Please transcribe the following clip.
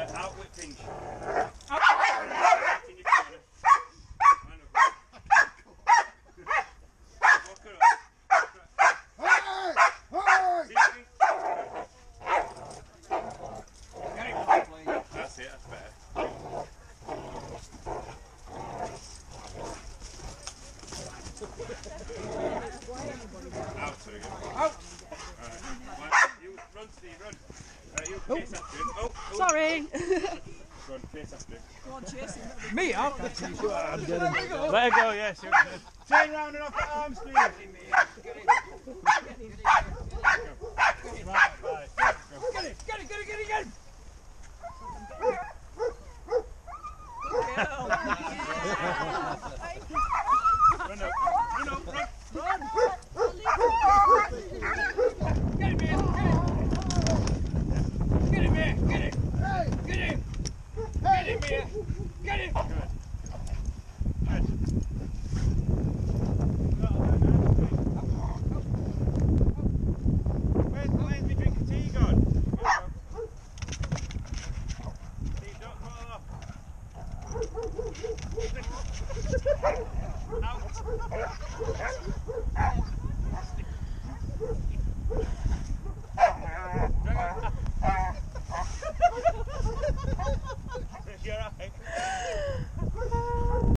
Out, uh, out with pinch. Run, Steve, run. Uh, you oh. chase after him. Oh, oh. Sorry. run, chase after him. Go on, chase him. Me? I'm dead. Let her go. Let her go, yes. Turn round and off at arms, please. Right, right. Get it, get it, get it, get it, get it. Good girl. Now